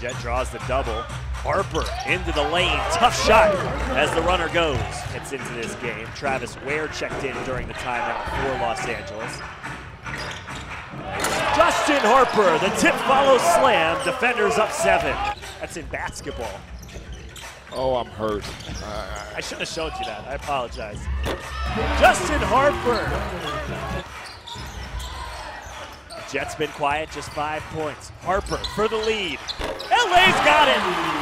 Jet draws the double. Harper into the lane. Tough shot as the runner goes. Gets into this game. Travis Wear checked in during the timeout for Los Angeles. Justin Harper, the tip follows slam. D-Fenders up seven. That's in basketball. Oh, I'm hurt. I shouldn't have showed you that. I apologize. Justin Harper. Jets been quiet, just five points. Harper for the lead. LA's got it.